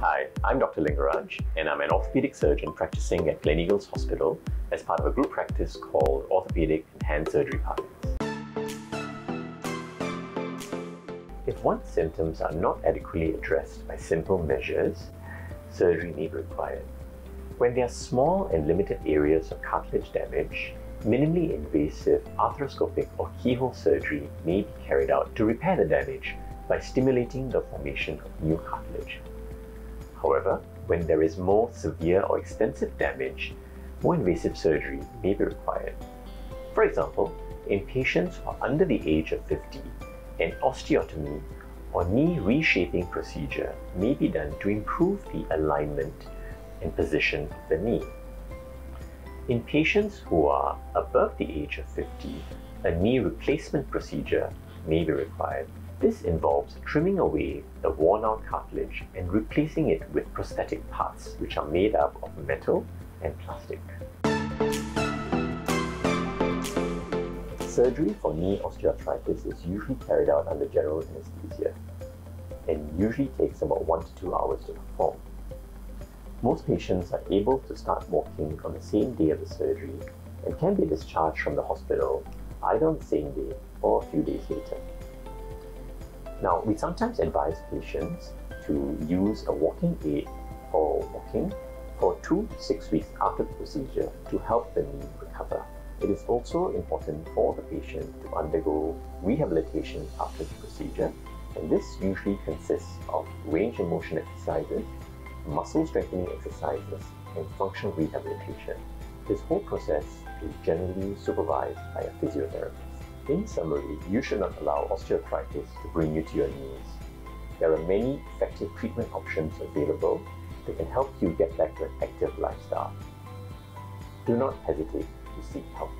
Hi, I'm Dr. Lingaraj, and I'm an orthopedic surgeon practicing at Gleneagles Hospital as part of a group practice called Orthopedic and Hand Surgery Partners. If one's symptoms are not adequately addressed by simple measures, surgery may be required. When there are small and limited areas of cartilage damage, minimally invasive arthroscopic or keyhole surgery may be carried out to repair the damage by stimulating the formation of new cartilage. However, when there is more severe or extensive damage, more invasive surgery may be required. For example, in patients who are under the age of 50, an osteotomy or knee reshaping procedure may be done to improve the alignment and position of the knee. In patients who are above the age of 50, a knee replacement procedure may be required. This involves trimming away the worn out cartilage and replacing it with prosthetic parts which are made up of metal and plastic. Surgery for knee osteoarthritis is usually carried out under general anesthesia and usually takes about 1 to 2 hours to perform. Most patients are able to start walking on the same day of the surgery and can be discharged from the hospital either on the same day or a few days later. Now, we sometimes advise patients to use a walking aid for walking for two to six weeks after the procedure to help the knee recover. It is also important for the patient to undergo rehabilitation after the procedure, and this usually consists of range and motion exercises, muscle strengthening exercises, and functional rehabilitation. This whole process is generally supervised by a physiotherapist. In summary, you should not allow osteoarthritis to bring you to your knees. There are many effective treatment options available that can help you get back to an active lifestyle. Do not hesitate to seek help.